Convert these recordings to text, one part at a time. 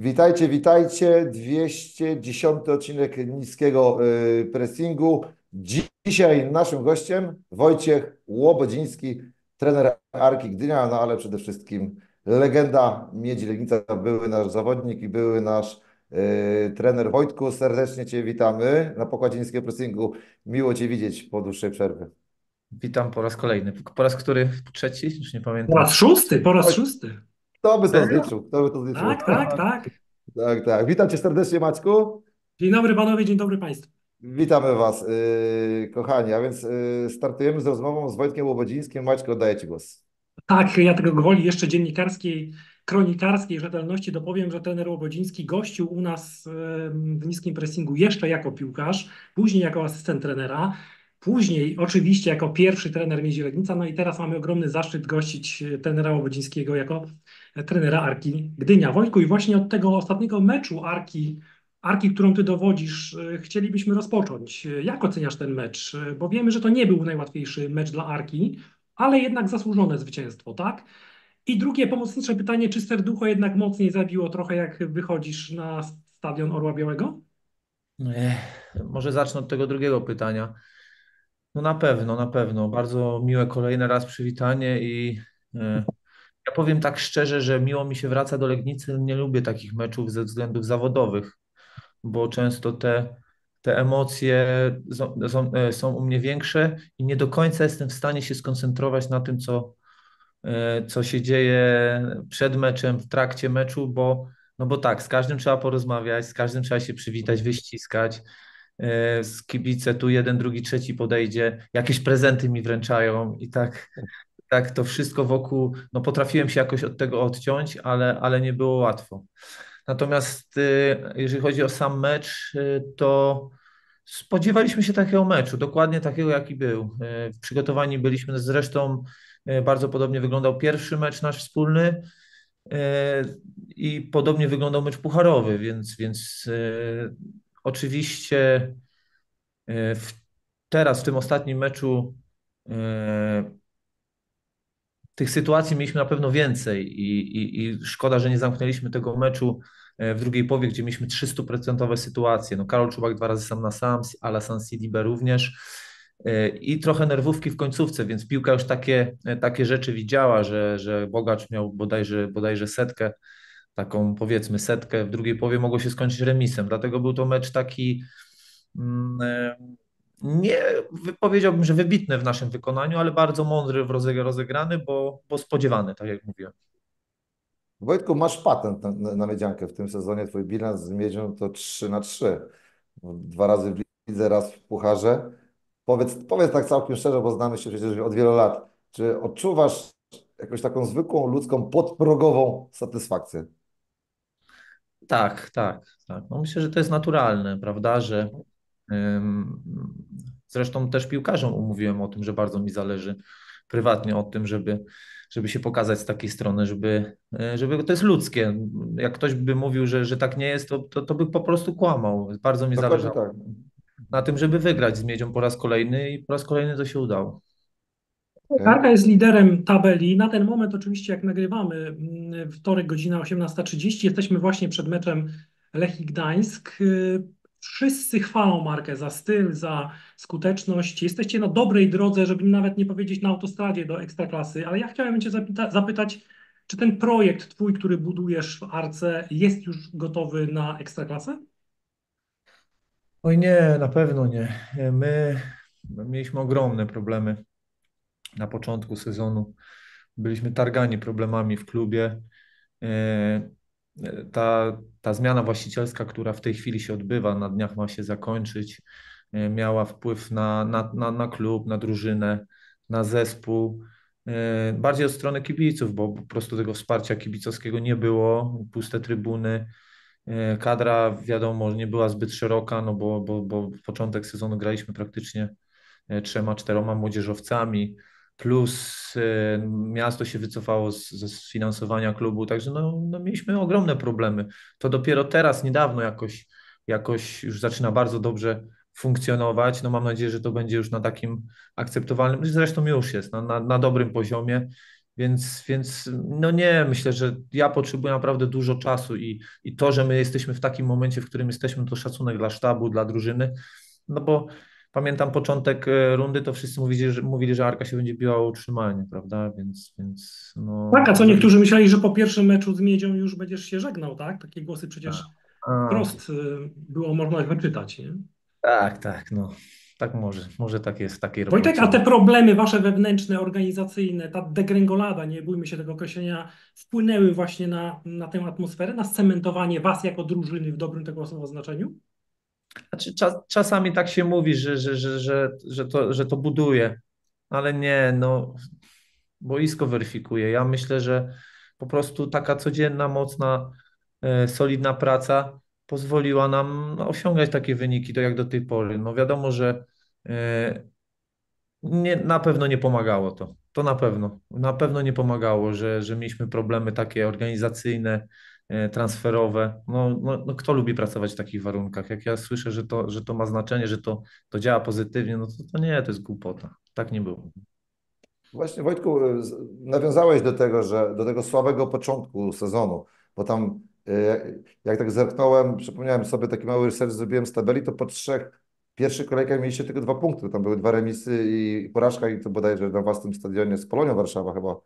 Witajcie, witajcie. 210 odcinek niskiego y, pressingu. Dzisiaj naszym gościem Wojciech Łobodziński, trener Arki Gdynia, no ale przede wszystkim legenda Miedzi Legnica, były nasz zawodnik i były nasz y, trener. Wojtku, serdecznie Cię witamy na pokładzie niskiego pressingu. Miło Cię widzieć po dłuższej przerwie. Witam po raz kolejny. Po raz który? Trzeci? Już nie pamiętam. Po raz szósty, po raz szósty. Kto by to zliczył? Kto by to zliczył? Tak, tak, tak. Tak, tak. Witam Cię serdecznie, Maćku. Dzień dobry panowie, dzień dobry państwu. Witamy Was, yy, kochani. A więc yy, startujemy z rozmową z Wojtkiem Łobodzińskim. Maćku, oddaję Ci głos. Tak, ja tego gwoli jeszcze dziennikarskiej, kronikarskiej rzetelności dopowiem, że trener Łobodziński gościł u nas em, w niskim pressingu jeszcze jako piłkarz, później jako asystent trenera, później oczywiście jako pierwszy trener Miedzi Legnica, no i teraz mamy ogromny zaszczyt gościć e, trenera Łobodzińskiego jako e, trenera Arki Gdynia. Wojtku, i właśnie od tego ostatniego meczu Arki, Arki, którą ty dowodzisz, e, chcielibyśmy rozpocząć. Jak oceniasz ten mecz? Bo wiemy, że to nie był najłatwiejszy mecz dla Arki, ale jednak zasłużone zwycięstwo, tak? I drugie pomocnicze pytanie, czy serducho jednak mocniej zabiło trochę, jak wychodzisz na stadion Orła Białego? Ech, może zacznę od tego drugiego pytania. No na pewno, na pewno. Bardzo miłe kolejny raz przywitanie i e, ja powiem tak szczerze, że miło mi się wraca do Legnicy. Nie lubię takich meczów ze względów zawodowych, bo często te, te emocje są, są, e, są u mnie większe i nie do końca jestem w stanie się skoncentrować na tym, co, e, co się dzieje przed meczem, w trakcie meczu, bo, no bo tak, z każdym trzeba porozmawiać, z każdym trzeba się przywitać, wyściskać. E, Z kibice tu jeden, drugi, trzeci podejdzie, jakieś prezenty mi wręczają i tak, tak to wszystko wokół, no potrafiłem się jakoś od tego odciąć, ale, ale nie było łatwo. Natomiast e, jeżeli chodzi o sam mecz, e, to spodziewaliśmy się takiego meczu, dokładnie takiego, jaki był. E, Przygotowani byliśmy, zresztą bardzo podobnie wyglądał pierwszy mecz nasz wspólny i podobnie wyglądał mecz pucharowy, więc, więc oczywiście e, w, teraz w tym ostatnim meczu e, tych sytuacji mieliśmy na pewno więcej i, i, i szkoda, że nie zamknęliśmy tego meczu e, w drugiej połowie, gdzie mieliśmy 300% sytuacje. No Karol Czubak dwa razy sam na sam, Alasan Sidibe również i trochę nerwówki w końcówce, więc piłka już takie, takie rzeczy widziała, że, że Bogacz miał bodajże, bodajże setkę, taką powiedzmy setkę, w drugiej połowie mogło się skończyć remisem, dlatego był to mecz taki mm, nie powiedziałbym, że wybitny w naszym wykonaniu, ale bardzo mądry w rozeg- rozegrany, bo, bo spodziewany, tak jak mówiłem. Wojtku, masz patent na, na, na miedziankę w tym sezonie. Twój bilans z miedzią to 3 na 3. Dwa razy w lidze, raz w pucharze. Powiedz, powiedz tak całkiem szczerze, bo znamy się przecież od wielu lat. Czy odczuwasz jakąś taką zwykłą, ludzką, podprogową satysfakcję? Tak, tak, tak. No myślę, że to jest naturalne, prawda, że ym, zresztą też piłkarzom umówiłem o tym, że bardzo mi zależy prywatnie o tym, żeby, żeby się pokazać z takiej strony, żeby, e, żeby to jest ludzkie. Jak ktoś by mówił, że, że tak nie jest, to, to, to by po prostu kłamał. Bardzo mi Dokładnie zależało tak. na tym, żeby wygrać z Miedzią po raz kolejny i po raz kolejny to się udało. Okej. Arka jest liderem tabeli. Na ten moment, oczywiście, jak nagrywamy, mm, wtorek, godzina 18.30, jesteśmy właśnie przed meczem Lechii Gdańsk. Wszyscy chwalą markę za styl, za skuteczność. Jesteście na dobrej drodze, żeby nawet nie powiedzieć na autostradzie do Ekstraklasy, ale ja chciałem Cię zapyta zapytać, czy ten projekt Twój, który budujesz w Arce, jest już gotowy na Ekstraklasę? Oj nie, na pewno nie. My mieliśmy ogromne problemy na początku sezonu. Byliśmy targani problemami w klubie. E, Ta, ta zmiana właścicielska, która w tej chwili się odbywa, na dniach ma się zakończyć, e, miała wpływ na, na, na, na klub, na drużynę, na zespół. E, Bardziej od strony kibiców, bo po prostu tego wsparcia kibicowskiego nie było, puste trybuny. Kadra, wiadomo, nie była zbyt szeroka, no bo, bo, bo początek sezonu graliśmy praktycznie trzema, czteroma młodzieżowcami, plus e, miasto się wycofało ze sfinansowania klubu, także no, no mieliśmy ogromne problemy. To dopiero teraz, niedawno jakoś, jakoś już zaczyna bardzo dobrze funkcjonować. No mam nadzieję, że to będzie już na takim akceptowalnym, zresztą już jest, na, na, na dobrym poziomie, Więc, więc no nie, myślę, że ja potrzebuję naprawdę dużo czasu i, i to, że my jesteśmy w takim momencie, w którym jesteśmy, to szacunek dla sztabu, dla drużyny, no bo pamiętam początek e, rundy, to wszyscy mówili, że, mówili, że Arka się będzie biła o utrzymanie, prawda? Więc, więc no... Tak, a co niektórzy myśleli, że po pierwszym meczu z Miedzią już będziesz się żegnał, tak? Takie głosy przecież A, wprost y, było można wyczytać, nie? tak, tak, no. Tak może, może tak jest w takiej Wojtek, a te problemy wasze wewnętrzne, organizacyjne, ta degrengolada, nie bójmy się tego określenia, wpłynęły właśnie na, na tę atmosferę, na scementowanie was jako drużyny w dobrym tego słowa znaczeniu? Znaczy, czas, czasami tak się mówi, że, że, że, że, że, to, że to buduje, ale nie, no, boisko weryfikuje. Ja myślę, że po prostu taka codzienna, mocna, e, solidna praca pozwoliła nam no, osiągać takie wyniki, to jak do tej pory. No wiadomo, że e, nie, na pewno nie pomagało to. To na pewno. Na pewno nie pomagało, że, że mieliśmy problemy takie organizacyjne, transferowe. No, no, no kto lubi pracować w takich warunkach? Jak ja słyszę, że to, że to ma znaczenie, że to, to działa pozytywnie, no to, to nie, to jest głupota. Tak nie było. Właśnie Wojtku, z- nawiązałeś do tego, że do tego słabego początku sezonu, bo tam y, jak tak zerknąłem, przypomniałem sobie taki mały research zrobiłem z tabeli, to po trzech pierwszych kolejkach mieliście tylko dwa punkty, tam były dwa remisy i porażka i to bodajże na własnym stadionie z Polonią Warszawa chyba,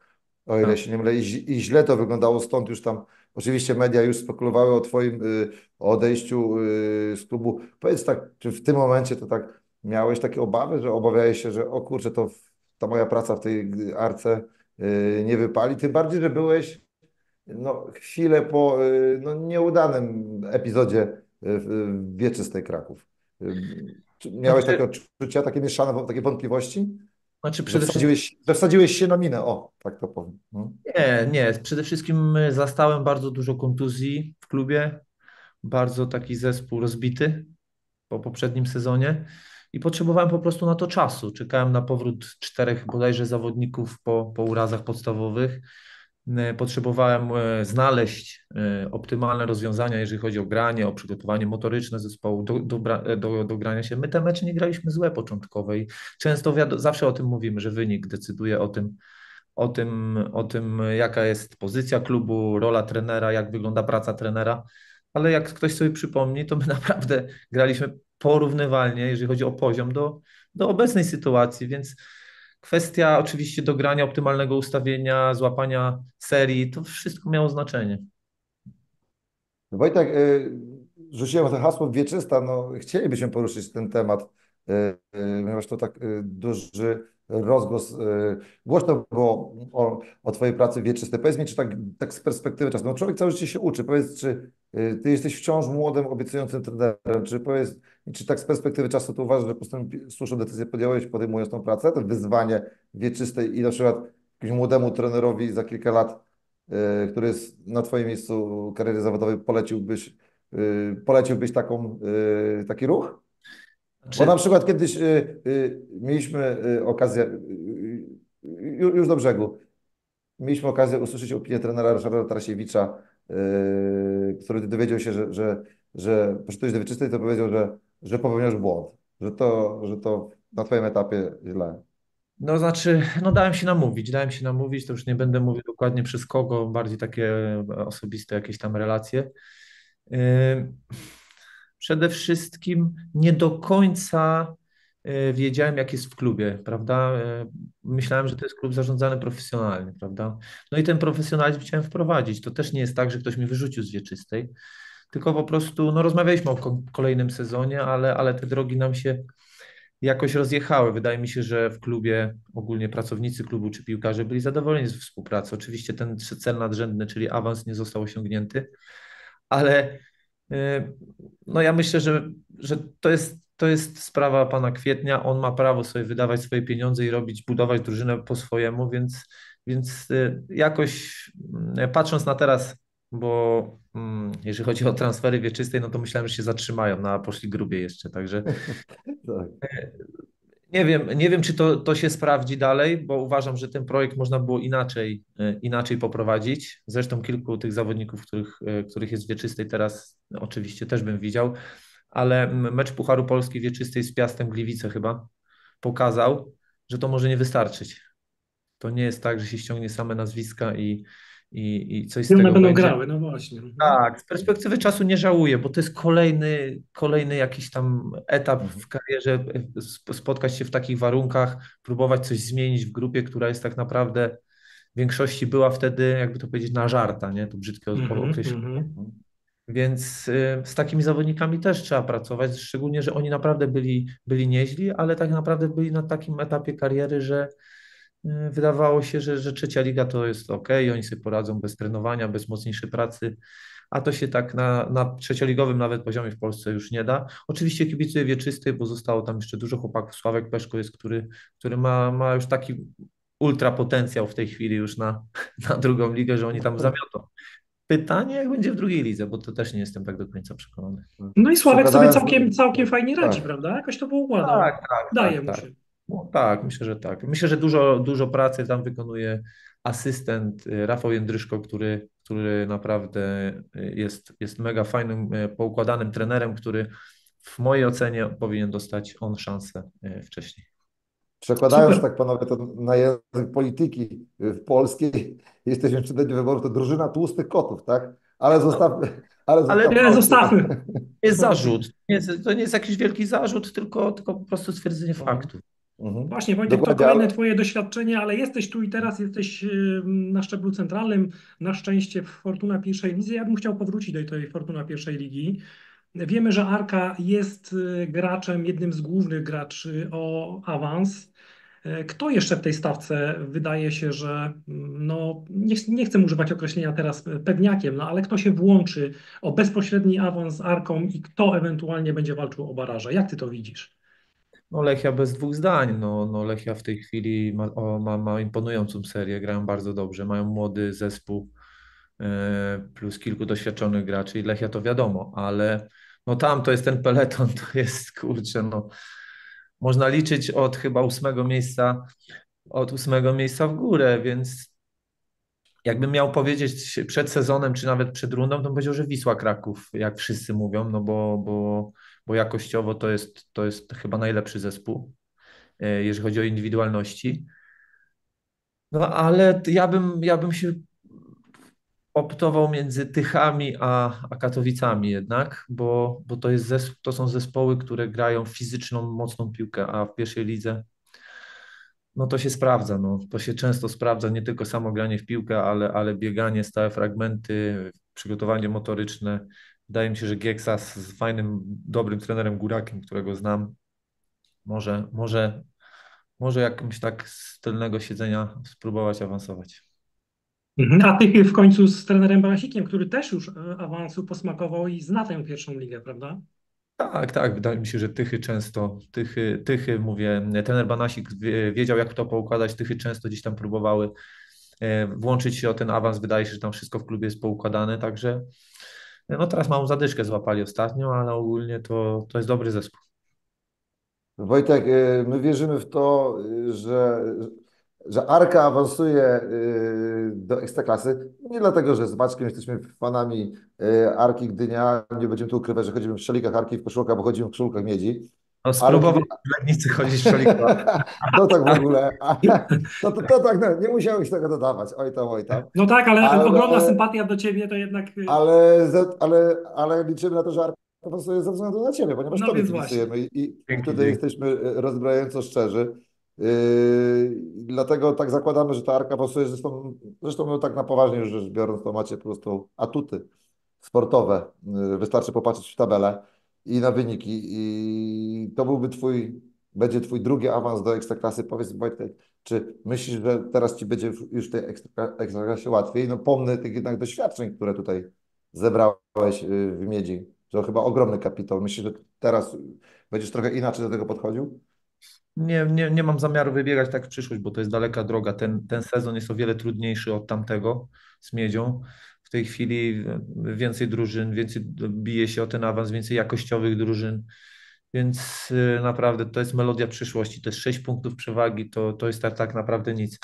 o ile Tak. się nie mylę i, źle to wyglądało, stąd już tam oczywiście media już spekulowały o twoim y, odejściu y, z klubu. Powiedz tak, czy w tym momencie to tak miałeś takie obawy, że obawiałeś się, że o kurczę, to ta moja praca w tej arce y, nie wypali, tym bardziej, że byłeś no, chwilę po no, nieudanym epizodzie w, Wieczystej Kraków. Czy Miałeś Znaczy- takie odczucia, takie mieszane, takie wątpliwości? Znaczy przede że wsadziłeś się na minę, o, tak to powiem. No. Nie, nie. Przede wszystkim y, zastałem bardzo dużo kontuzji w klubie, bardzo taki zespół rozbity po poprzednim sezonie i potrzebowałem po prostu na to czasu. Czekałem na powrót czterech bodajże zawodników po, po urazach podstawowych. Y, Potrzebowałem y, znaleźć y, optymalne rozwiązania, jeżeli chodzi o granie, o przygotowanie motoryczne zespołu do, do, do, do grania się. My te mecze nie graliśmy złe początkowe i często zawsze o tym mówimy, że wynik decyduje o tym, o tym, o tym, jaka jest pozycja klubu, rola trenera, jak wygląda praca trenera. Ale jak ktoś sobie przypomni, to my naprawdę graliśmy porównywalnie, jeżeli chodzi o poziom, do, do obecnej sytuacji, więc kwestia oczywiście dogrania optymalnego ustawienia, złapania serii, to wszystko miało znaczenie. Wojtek, y, rzuciłem to hasło wieczysta, no chcielibyśmy poruszyć ten temat, y, y, ponieważ to tak duży rozgłos, y, głośno było o, o Twojej pracy wieczystej. Powiedz mi, czy tak, tak z perspektywy czasu, no człowiek całe życie się uczy, powiedz, czy y, Ty jesteś wciąż młodym, obiecującym trenerem, czy powiedz, czy tak z perspektywy czasu to uważasz, że po prostu słuszną decyzję podjąłeś, podejmując tą pracę, to wyzwanie wieczystej i na przykład jakimś młodemu trenerowi za kilka lat y, który jest na Twoim miejscu kariery zawodowej, poleciłbyś, poleciłbyś taką, taki ruch? Znaczy, Bo na przykład kiedyś y, y, mieliśmy y, okazję, y, y, już do brzegu, mieliśmy okazję usłyszeć opinię trenera Ryszarda Tarasiewicza, y, który dowiedział się, że, że, że poszedłeś do wieczystej, to powiedział, że, że popełniasz błąd, że to, że to na Twoim etapie źle. No znaczy, no dałem się namówić, dałem się namówić, to już nie będę mówił dokładnie przez kogo, bardziej takie osobiste jakieś tam relacje. Yy, Przede wszystkim nie do końca yy, wiedziałem, jak jest w klubie, prawda? Yy, Myślałem, że to jest klub zarządzany profesjonalnie, prawda? No i ten profesjonalizm chciałem wprowadzić. To też nie jest tak, że ktoś mnie wyrzucił z wieczystej, tylko po prostu, no rozmawialiśmy o ko- kolejnym sezonie, ale, ale te drogi nam się jakoś rozjechały. Wydaje mi się, że w klubie ogólnie pracownicy klubu czy piłkarze byli zadowoleni z współpracy. Oczywiście ten cel nadrzędny, czyli awans nie został osiągnięty, ale no ja myślę, że, że to jest, to jest sprawa pana Kwietnia. On ma prawo sobie wydawać swoje pieniądze i robić, budować drużynę po swojemu, więc, więc y, jakoś y, patrząc na teraz, bo mm, jeżeli chodzi o transfery wieczystej, no to myślałem, że się zatrzymają, no a poszli grubiej jeszcze, także Tak. Nie wiem, nie wiem, czy to, to się sprawdzi dalej, bo uważam, że ten projekt można było inaczej, e, inaczej poprowadzić. Zresztą kilku tych zawodników, których, e, których jest w Wieczystej teraz oczywiście też bym widział, ale mecz Pucharu Polski Wieczystej z Piastem Gliwice chyba pokazał, że to może nie wystarczyć. To nie jest tak, że się ściągnie same nazwiska i, i, i coś z I one tego będą będzie. grały, no właśnie. Tak, z perspektywy czasu nie żałuję, bo to jest kolejny, kolejny jakiś tam etap w karierze, sp- spotkać się w takich warunkach, próbować coś zmienić w grupie, która jest tak naprawdę w większości była wtedy, jakby to powiedzieć, na żarta, nie? To brzydkie Mhm, określenie. mhm. Więc y, z takimi zawodnikami też trzeba pracować, szczególnie, że oni naprawdę byli, byli nieźli, ale tak naprawdę byli na takim etapie kariery, że wydawało się, że, że trzecia liga to jest ok, oni sobie poradzą bez trenowania, bez mocniejszej pracy, a to się tak na, na trzecioligowym nawet poziomie w Polsce już nie da. Oczywiście kibicuję Wieczystej, bo zostało tam jeszcze dużo chłopaków. Sławek Peszko jest, który, który ma, ma już taki ultra potencjał w tej chwili już na, na drugą ligę, że oni tam zamiotą. Pytanie, jak będzie w drugiej lidze, bo to też nie jestem tak do końca przekonany. No i Sławek sobie całkiem, całkiem fajnie radzi, Tak. prawda? Jakoś to poukładał. Tak, tak, Daje tak, mu tak. No, tak, myślę, że tak. Myślę, że dużo, dużo pracy tam wykonuje asystent y, Rafał Jędryszko, który, który naprawdę y, jest, jest mega fajnym, y, poukładanym trenerem, który w mojej ocenie powinien dostać on szansę wcześniej. Przekładając Super. tak panowie to na język polityki w polskiej, jesteśmy w przededniu wyborów, to drużyna tłustych kotów, tak? Ale zostawmy. Ale, Ale zostawmy- Nie, zostawmy. Jest zarzut. Nie jest, to nie jest jakiś wielki zarzut, tylko, tylko po prostu stwierdzenie faktu. Mhm. Właśnie, Wojtek, to Dokładnie, kolejne ale- Twoje doświadczenie, ale jesteś tu i teraz, jesteś ym, na szczeblu centralnym, na szczęście w Fortuna pierwszej lidze. Ja bym chciał powrócić do tej Fortuna pierwszej ligi. Wiemy, że Arka jest y, graczem, jednym z głównych graczy o awans. E, Kto jeszcze w tej stawce wydaje się, że mm, no, nie, nie chcę używać określenia teraz e, pewniakiem, no ale kto się włączy o bezpośredni awans z Arką i kto ewentualnie będzie walczył o baraże? Jak ty to widzisz? No Lechia bez dwóch zdań. No, no Lechia w tej chwili ma, o, ma, ma imponującą serię, grają bardzo dobrze, mają młody zespół e, plus kilku doświadczonych graczy i Lechia to wiadomo, ale no tam to jest ten peleton, to jest kurczę, no można liczyć od chyba ósmego miejsca, od ósmego miejsca w górę, więc jakbym miał powiedzieć przed sezonem, czy nawet przed rundą, to bym powiedział, że Wisła Kraków, jak wszyscy mówią, no bo, bo, bo jakościowo to jest, to jest chyba najlepszy zespół, e, jeżeli chodzi o indywidualności. No ale ja bym, ja bym się optował między Tychami a, a Katowicami jednak, bo, bo to jest zes- to są zespoły, które grają fizyczną, mocną piłkę, a w pierwszej lidze no to się sprawdza, no. To się często sprawdza, nie tylko samo granie w piłkę, ale, ale bieganie, stałe fragmenty, przygotowanie motoryczne. Wydaje mi się, że Gieksas z fajnym, dobrym trenerem Górakiem, którego znam, może, może, może jakimś tak z tylnego siedzenia spróbować awansować. Mhm. A ty w końcu z trenerem Banasikiem, który też już e, awansu posmakował i zna tę pierwszą ligę, prawda? Tak, tak, wydaje mi się, że Tychy często, Tychy, Tychy mówię, trener Banasik wie- wiedział jak to poukładać, Tychy często gdzieś tam próbowały e, włączyć się o ten awans, wydaje się, że tam wszystko w klubie jest poukładane, także no teraz małą zadyszkę złapali ostatnio, ale ogólnie to, to jest dobry zespół. Wojtek, y, my wierzymy w to, y, że, że Arka awansuje y, do Ekstraklasy. Nie dlatego, że z Maćkiem jesteśmy fanami Arki Gdynia. Nie będziemy tu ukrywać, że chodzimy w szalikach Arki w koszulkach, bo chodzimy w koszulkach miedzi. No spróbował w Legnicy chodzić w szaliku. To tak w ogóle. To, to, to tak, no, nie musiałeś tego dodawać. Oj tam, oj tam. No tak, ale, Ale- ogromna sympatia do ciebie to jednak. e, Ale, ale, ale liczymy na to, że Arka awansuje ze względu na Ciebie, ponieważ No Tobie kibicujemy i, i Dzięki, tutaj jesteśmy e, rozbrajająco szczerzy. Yy, dlatego tak zakładamy, że ta Arka awansuje. Zresztą, zresztą no, tak na poważnie już rzecz biorąc, to macie po prostu atuty sportowe. Yy, Wystarczy popatrzeć w tabelę i na wyniki. I to byłby Twój, będzie Twój drugi awans do Ekstraklasy. Powiedz Wojtek, czy myślisz, że teraz Ci będzie już w tej Ekstra- Ekstraklasie łatwiej? No pomnę tych jednak doświadczeń, które tutaj zebrałeś yy, w Miedzi. To chyba ogromny kapitał. Myślisz, że teraz będziesz trochę inaczej do tego podchodził? Nie, nie, nie mam zamiaru wybiegać tak w przyszłość, bo to jest daleka droga. Ten, ten sezon jest o wiele trudniejszy od tamtego z Miedzią. Tej chwili więcej drużyn, więcej bije się o ten awans, więcej jakościowych drużyn, więc y, naprawdę to jest melodia przyszłości. To jest 6 punktów przewagi, to, to jest tak, tak naprawdę nic.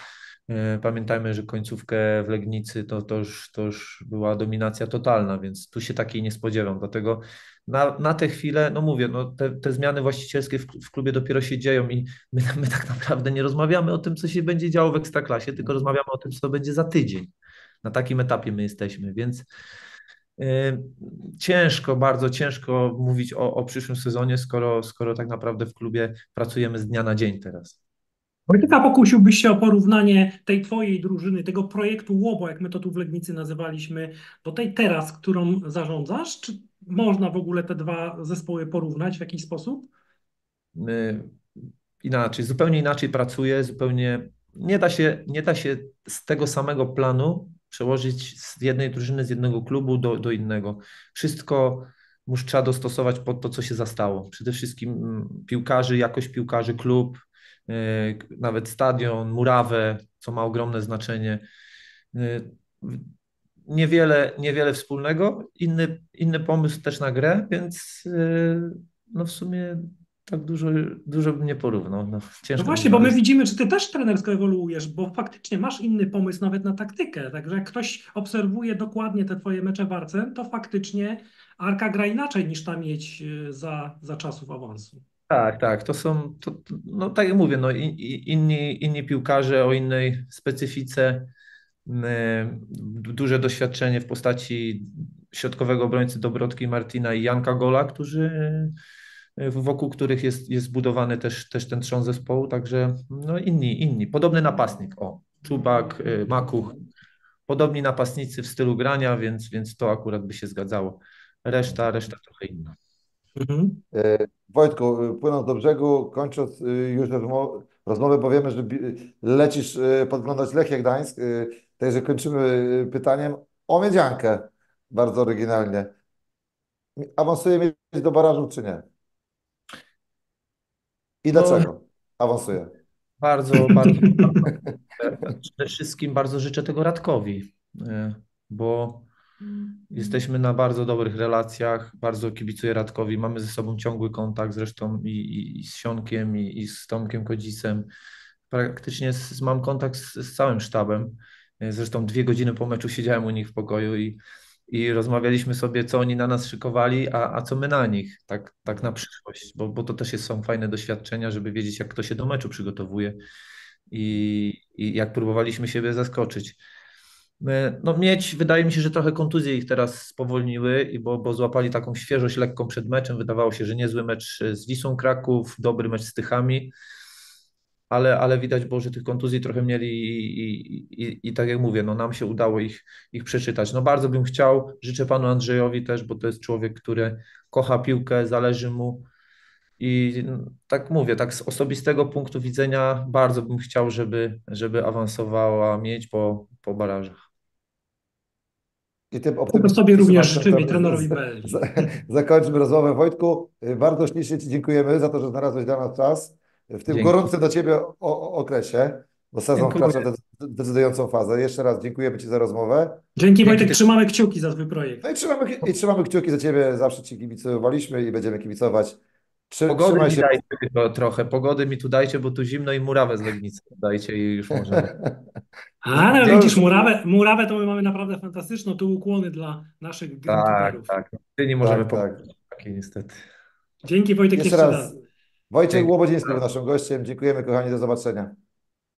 E, Pamiętajmy, że końcówkę w Legnicy to, to, już, to już była dominacja totalna, więc tu się takiej nie spodziewam. Dlatego na, na tę chwilę, no mówię, no te, te zmiany właścicielskie w, w klubie dopiero się dzieją i my, my tak naprawdę nie rozmawiamy o tym, co się będzie działo w Ekstraklasie, tylko rozmawiamy o tym, co będzie za tydzień. Na takim etapie my jesteśmy, więc e, ciężko, bardzo ciężko mówić o, o przyszłym sezonie, skoro, skoro tak naprawdę w klubie pracujemy z dnia na dzień teraz. Wojtyka, pokusiłbyś się o porównanie tej twojej drużyny, tego projektu Łobo, jak my to tu w Legnicy nazywaliśmy, do tej teraz, którą zarządzasz? Czy można w ogóle te dwa zespoły porównać w jakiś sposób? y, inaczej, zupełnie inaczej pracuje, zupełnie nie da się, nie da się z tego samego planu przełożyć z jednej drużyny, z jednego klubu do, do innego. Wszystko musz, trzeba dostosować pod to, co się zastało. Przede wszystkim mm, piłkarzy, jakość piłkarzy, klub, y, nawet stadion, murawę, co ma ogromne znaczenie. Y, Niewiele, niewiele wspólnego, inny, inny pomysł też na grę, więc y, no w sumie tak dużo, dużo bym nie porównał. No, No właśnie, bo my widzimy, czy ty też trenersko ewoluujesz, bo faktycznie masz inny pomysł nawet na taktykę. Także jak ktoś obserwuje dokładnie te twoje mecze w Arce, to faktycznie Arka gra inaczej niż ta mieć y, za, za czasów awansu. Tak, tak, to są, to, no tak jak mówię, no, inni, inni piłkarze o innej specyfice, y, du- duże doświadczenie w postaci środkowego obrońcy Dobrotki Martina i Janka Gola, którzy, y, wokół których jest, jest zbudowany też, też ten trzon zespołu, także no inni, inni, podobny napastnik, o, Czubak, y, Makuch, podobni napastnicy w stylu grania, więc, więc to akurat by się zgadzało. Reszta, reszta trochę inna. Mhm. E, Wojtku, płynąc do brzegu, kończąc y, już rozmo- rozmowę, bo wiemy, że lecisz y, podglądać Lechię Gdańsk, także kończymy pytaniem o Miedziankę, bardzo oryginalnie. Awansuje Miedź do barażu, czy nie? I No. dlaczego awansuje? Bardzo, bardzo. Przede wszystkim bardzo życzę tego Radkowi, e, bo jesteśmy na bardzo dobrych relacjach. Bardzo kibicuję Radkowi. Mamy ze sobą ciągły kontakt zresztą i, i, i z Sionkiem, i, i z Tomkiem Kodzisem. Praktycznie z, mam kontakt z, z całym sztabem. E, Zresztą dwie godziny po meczu siedziałem u nich w pokoju i, i rozmawialiśmy sobie, co oni na nas szykowali, a, a co my na nich, tak, tak na przyszłość, bo, bo to też są fajne doświadczenia, żeby wiedzieć, jak kto się do meczu przygotowuje i, i jak próbowaliśmy siebie zaskoczyć. No mieć, wydaje mi się, że trochę kontuzje ich teraz spowolniły, bo, bo złapali taką świeżość lekką przed meczem. Wydawało się, że niezły mecz z Wisłą Kraków, dobry mecz z Tychami, ale, ale widać było, że tych kontuzji trochę mieli i, i, i, i tak jak mówię, no nam się udało ich, ich przeczytać. No bardzo bym chciał, życzę panu Andrzejowi też, bo to jest człowiek, który kocha piłkę, zależy mu i tak mówię, tak z osobistego punktu widzenia bardzo bym chciał, żeby, żeby awansowała mieć po, po barażach. I tym Tego sobie również życzymy trenerowi z- Zakończmy rozmowę. Wojtku, bardzo ślicznie Ci dziękujemy za to, że znalazłeś dla nas czas w tym Dzięki. gorącym dla Ciebie o, o, okresie, bo sezon Dziękuję. wkracza w de- decydującą fazę. Jeszcze raz dziękujemy Ci za rozmowę. Dzięki Wojtek, też. trzymamy kciuki za twój projekt. No i trzymamy, i trzymamy kciuki za Ciebie. Zawsze Ci kibicowaliśmy i będziemy kibicować. Trzy, Pogody mi się. dajcie tylko trochę, pogody mi tu dajcie, bo tu zimno i murawę z Legnicy dajcie i już możemy. Ale Dzięki. widzisz, murawę, murawę to my mamy naprawdę fantastyczną. Tu ukłony dla naszych Tak, greenkeeperów. tak. Ty nie możemy Tak, tak. Takiej niestety. Dzięki Wojtek Jeszcze jeszcze raz. raz. Wojciech. Łobodziński był naszym gościem. Dziękujemy, kochani. Do zobaczenia.